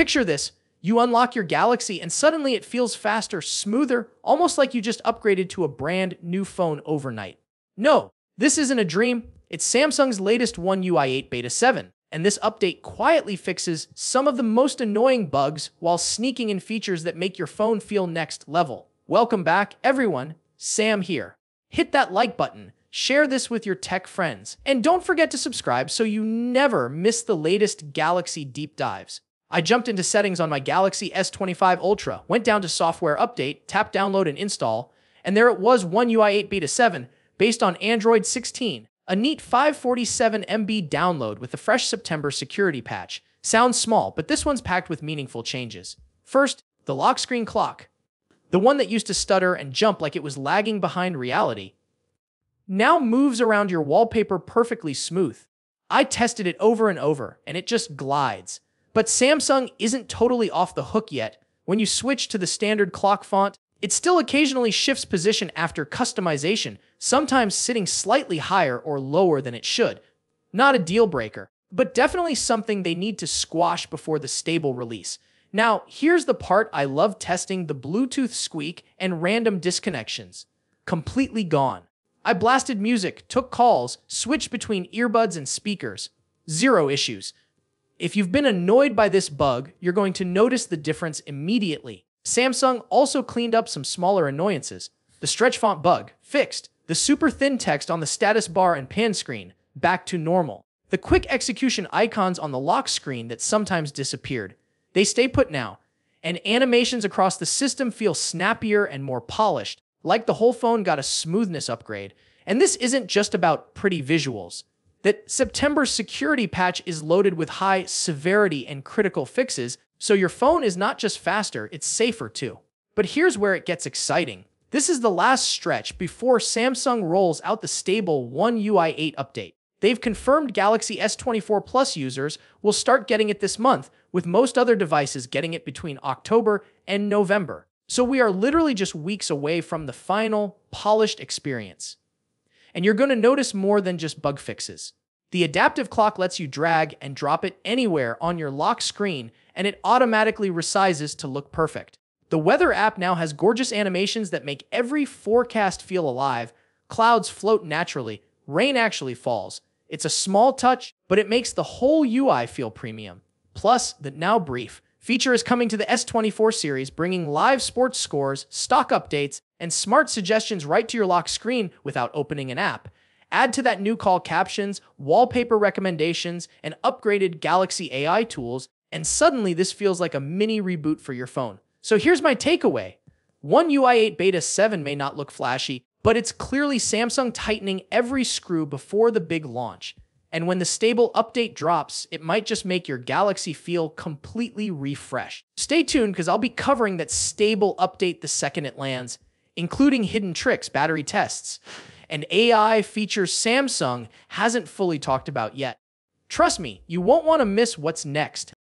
Picture this. You unlock your Galaxy and suddenly it feels faster, smoother, almost like you just upgraded to a brand new phone overnight. No, this isn't a dream. It's Samsung's latest One UI 8 Beta 7, and this update quietly fixes some of the most annoying bugs while sneaking in features that make your phone feel next level. Welcome back, everyone. Sam here. Hit that like button, share this with your tech friends, and don't forget to subscribe so you never miss the latest Galaxy deep dives. I jumped into settings on my Galaxy S25 Ultra, went down to software update, tapped download and install, and there it was One UI 8 Beta 7 based on Android 16. A neat 547 MB download with a fresh September security patch. Sounds small, but this one's packed with meaningful changes. First, the lock screen clock. The one that used to stutter and jump like it was lagging behind reality, now moves around your wallpaper perfectly smooth. I tested it over and over, and it just glides. But Samsung isn't totally off the hook yet. When you switch to the standard clock font, it still occasionally shifts position after customization, sometimes sitting slightly higher or lower than it should. Not a deal breaker, but definitely something they need to squash before the stable release. Now, here's the part I love testing the Bluetooth squeak and random disconnections. Completely gone. I blasted music, took calls, switched between earbuds and speakers. Zero issues. If you've been annoyed by this bug, you're going to notice the difference immediately. Samsung also cleaned up some smaller annoyances. The stretch font bug, fixed. The super thin text on the status bar and pan screen, back to normal. The quick execution icons on the lock screen that sometimes disappeared, they stay put now. And animations across the system feel snappier and more polished, like the whole phone got a smoothness upgrade. And this isn't just about pretty visuals that September's security patch is loaded with high severity and critical fixes, so your phone is not just faster, it's safer too. But here's where it gets exciting. This is the last stretch before Samsung rolls out the stable One UI 8 update. They've confirmed Galaxy S24 Plus users will start getting it this month, with most other devices getting it between October and November. So we are literally just weeks away from the final, polished experience and you're going to notice more than just bug fixes. The adaptive clock lets you drag and drop it anywhere on your lock screen, and it automatically resizes to look perfect. The weather app now has gorgeous animations that make every forecast feel alive. Clouds float naturally, rain actually falls. It's a small touch, but it makes the whole UI feel premium. Plus, the Now Brief feature is coming to the S24 series, bringing live sports scores, stock updates, and smart suggestions right to your lock screen without opening an app. Add to that new call captions, wallpaper recommendations, and upgraded Galaxy AI tools, and suddenly this feels like a mini reboot for your phone. So here's my takeaway. One UI 8 Beta 7 may not look flashy, but it's clearly Samsung tightening every screw before the big launch. And when the stable update drops, it might just make your Galaxy feel completely refreshed. Stay tuned because I'll be covering that stable update the second it lands, including hidden tricks, battery tests, and AI features Samsung hasn't fully talked about yet. Trust me, you won't want to miss what's next.